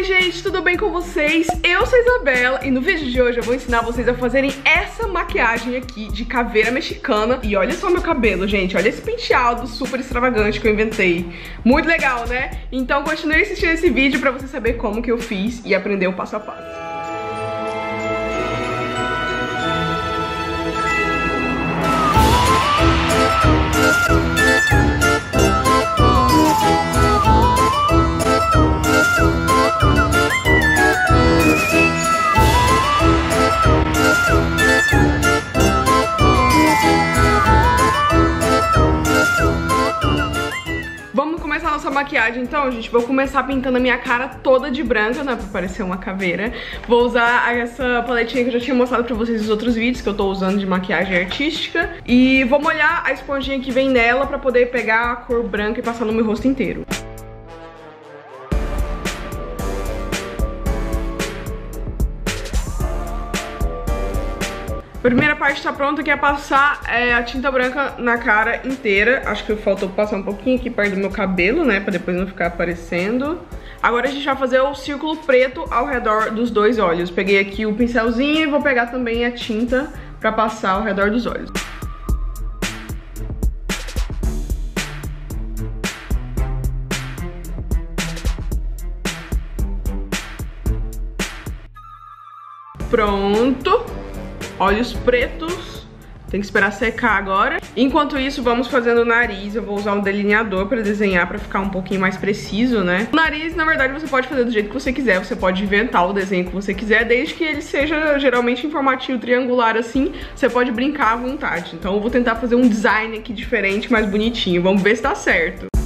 Oi gente, tudo bem com vocês? Eu sou Isabela e no vídeo de hoje eu vou ensinar vocês a fazerem essa maquiagem aqui de caveira mexicana E olha só meu cabelo, gente, olha esse penteado super extravagante que eu inventei Muito legal, né? Então continue assistindo esse vídeo pra você saber como que eu fiz e aprender o passo a passo maquiagem, então, gente, vou começar pintando a minha cara toda de branca, né, pra parecer uma caveira. Vou usar essa paletinha que eu já tinha mostrado pra vocês nos outros vídeos, que eu tô usando de maquiagem artística. E vou molhar a esponjinha que vem nela pra poder pegar a cor branca e passar no meu rosto inteiro. Primeira parte tá pronta, que é passar é, a tinta branca na cara inteira. Acho que faltou passar um pouquinho aqui perto do meu cabelo, né? Pra depois não ficar aparecendo. Agora a gente vai fazer o círculo preto ao redor dos dois olhos. Peguei aqui o pincelzinho e vou pegar também a tinta pra passar ao redor dos olhos. Pronto olhos pretos. Tem que esperar secar agora. Enquanto isso, vamos fazendo o nariz. Eu vou usar um delineador pra desenhar, pra ficar um pouquinho mais preciso, né? O nariz, na verdade, você pode fazer do jeito que você quiser. Você pode inventar o desenho que você quiser, desde que ele seja geralmente informativo triangular assim. Você pode brincar à vontade. Então eu vou tentar fazer um design aqui diferente, mais bonitinho. Vamos ver se tá certo.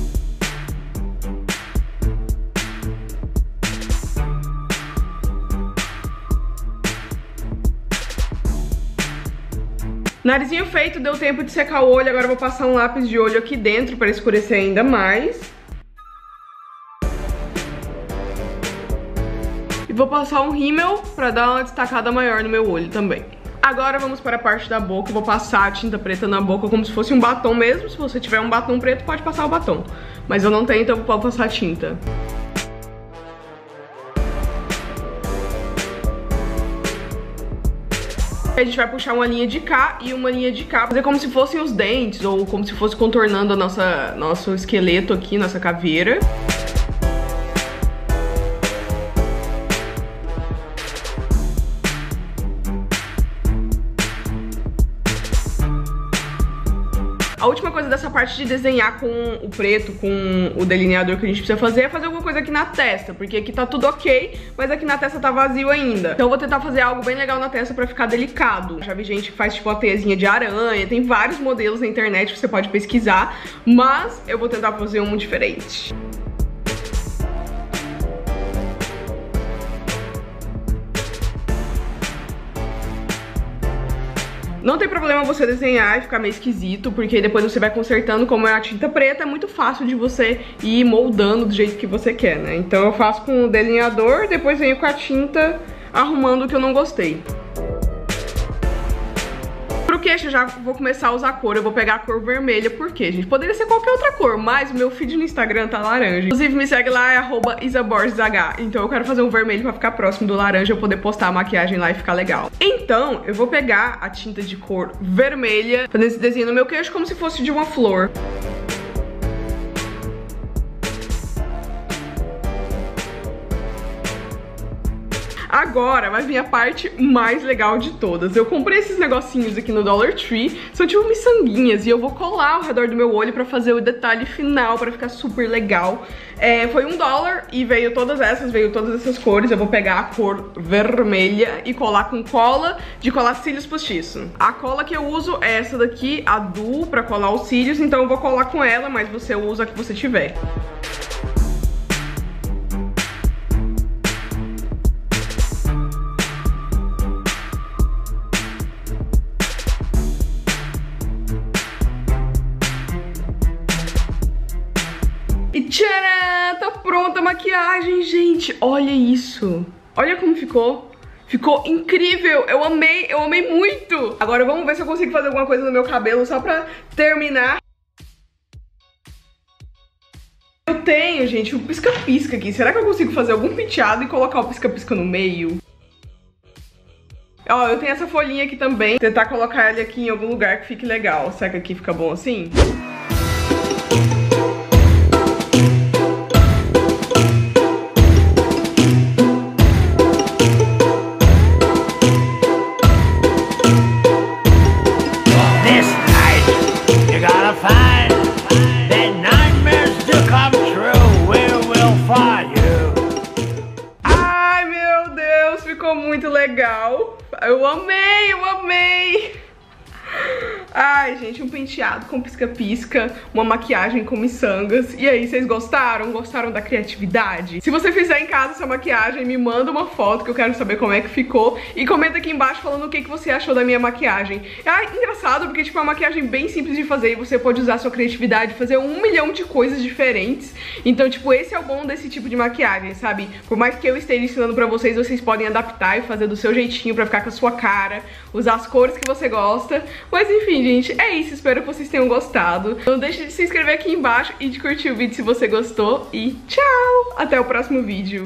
Narizinho feito, deu tempo de secar o olho, agora vou passar um lápis de olho aqui dentro para escurecer ainda mais. E vou passar um rímel para dar uma destacada maior no meu olho também. Agora vamos para a parte da boca, vou passar a tinta preta na boca como se fosse um batom mesmo. Se você tiver um batom preto, pode passar o batom. Mas eu não tenho, então vou passar a tinta. A gente vai puxar uma linha de cá e uma linha de cá, fazer como se fossem os dentes ou como se fosse contornando a nossa, nosso esqueleto aqui, nossa caveira. A última coisa dessa parte de desenhar com o preto, com o delineador que a gente precisa fazer é fazer alguma coisa aqui na testa, porque aqui tá tudo ok, mas aqui na testa tá vazio ainda. Então eu vou tentar fazer algo bem legal na testa pra ficar delicado. Já vi gente que faz tipo uma teiazinha de aranha, tem vários modelos na internet que você pode pesquisar, mas eu vou tentar fazer um diferente. Não tem problema você desenhar e ficar meio esquisito, porque depois você vai consertando, como é a tinta preta, é muito fácil de você ir moldando do jeito que você quer, né? Então eu faço com o delineador, depois venho com a tinta arrumando o que eu não gostei queixo, já vou começar a usar cor. Eu vou pegar a cor vermelha, por quê, gente? Poderia ser qualquer outra cor, mas o meu feed no Instagram tá laranja. Inclusive, me segue lá, é arroba. Então eu quero fazer um vermelho pra ficar próximo do laranja, eu poder postar a maquiagem lá e ficar legal. Então, eu vou pegar a tinta de cor vermelha, fazer esse desenho no meu queixo como se fosse de uma flor. Agora vai vir a parte mais legal de todas. Eu comprei esses negocinhos aqui no Dollar Tree, são tipo miçanguinhas, e eu vou colar ao redor do meu olho pra fazer o detalhe final, pra ficar super legal. É, foi um dólar e veio todas essas, veio todas essas cores. Eu vou pegar a cor vermelha e colar com cola de colar cílios postiço. A cola que eu uso é essa daqui, a Duo, pra colar os cílios, então eu vou colar com ela, mas você usa a que você tiver. Tcharam! Tá pronta a maquiagem, gente. Olha isso. Olha como ficou. Ficou incrível, eu amei, eu amei muito Agora vamos ver se eu consigo fazer alguma coisa no meu cabelo Só pra terminar Eu tenho, gente, um pisca-pisca aqui. Será que eu consigo fazer algum penteado e colocar o pisca-pisca no meio? Ó, eu tenho essa folhinha aqui também. Tentar colocar ele aqui em algum lugar que fique legal. Será que aqui fica bom assim? This Eu amei, eu amei. Ai, gente, um penteado com pisca-pisca, uma maquiagem com miçangas. E aí, vocês gostaram? Gostaram da criatividade? Se você fizer em casa essa maquiagem, me manda uma foto que eu quero saber como é que ficou. E comenta aqui embaixo falando o que, que você achou da minha maquiagem. É engraçado porque, tipo, é uma maquiagem bem simples de fazer e você pode usar sua criatividade e fazer um milhão de coisas diferentes. Então, tipo, esse é o bom desse tipo de maquiagem, sabe? Por mais que eu esteja ensinando pra vocês, vocês podem adaptar e fazer do seu jeitinho pra ficar com a sua cara, usar as cores que você gosta. Mas enfim, gente, é isso. Espero que vocês tenham gostado. Não deixe de se inscrever aqui embaixo e de curtir o vídeo se você gostou. E tchau! Até o próximo vídeo.